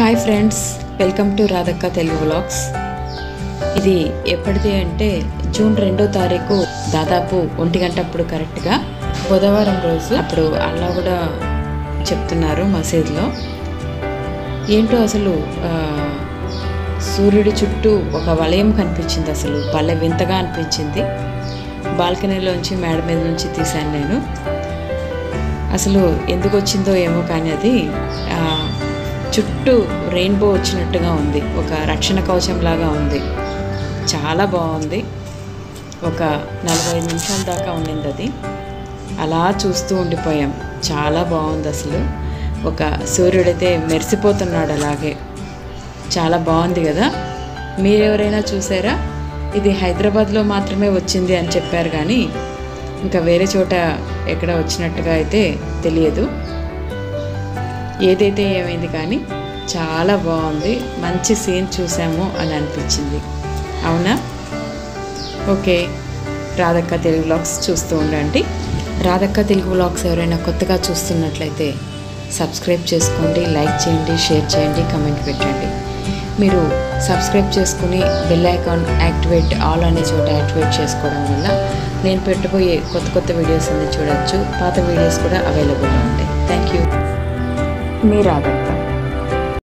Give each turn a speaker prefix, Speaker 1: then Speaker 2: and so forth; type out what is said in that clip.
Speaker 1: Hi friends welcome to రాధక్క Telugu vlogs ఇది ఎప్పటిది అంటే జూన్ రెండో తారీఖు దాదాపు ఒంటి గంట అప్పుడు కరెక్ట్గా బుధవారం రోజు అప్పుడు అల్లా కూడా చెప్తున్నారు మసీద్లో. ఏంటో అసలు సూర్యుడి చుట్టూ ఒక వలయం కనిపించింది అసలు భలే వింతగా అనిపించింది. బాల్కనీలోంచి మేడ మీద నుంచి తీశాను నేను. అసలు ఎందుకు వచ్చిందో ఏమో కానీ అది చుట్టూ రెయిన్బో వచ్చినట్టుగా ఉంది. ఒక రక్షణ కవచం లాగా ఉంది. చాలా బాగుంది. ఒక నలభై నిమిషాల దాకా ఉండింది అది. అలా చూస్తూ ఉండిపోయాం. చాలా బాగుంది అసలు. ఒక సూర్యుడైతే మెరిసిపోతున్నాడు అలాగే. చాలా బాగుంది కదా. మీరెవరైనా చూసారా? ఇది హైదరాబాద్లో మాత్రమే వచ్చింది అని చెప్పారు కానీ ఇంకా వేరే చోట ఎక్కడ వచ్చినట్టుగా అయితే తెలియదు. ఏదైతే ఏమైంది కానీ చాలా బాగుంది. మంచి సీన్ చూసాము అని అనిపించింది. అవునా? ఓకే. రాధక్క తెలుగు వ్లాగ్స్ చూస్తూ ఉండండి. రాధక్క తెలుగు వ్లాగ్స్ ఎవరైనా కొత్తగా చూస్తున్నట్లయితే సబ్స్క్రైబ్ చేసుకోండి లైక్ చేయండి షేర్ చేయండి కమెంట్ పెట్టండి. మీరు సబ్స్క్రైబ్ చేసుకుని బెల్ ఐకాన్ యాక్టివేట్ ఆల్ అనే చోట యాక్టివేట్ చేసుకోవడం వల్ల నేను పెట్టబోయే కొత్త కొత్త వీడియోస్ అన్ని చూడొచ్చు. పాత వీడియోస్ కూడా అవైలబుల్గా ఉంటాయి. థ్యాంక్ యూ మీ రాధక్క